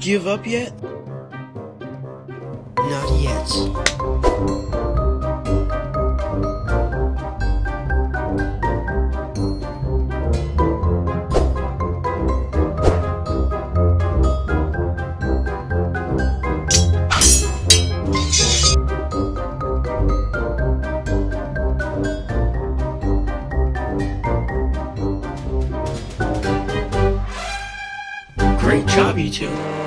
give up yet? Not yet. Great job, you two.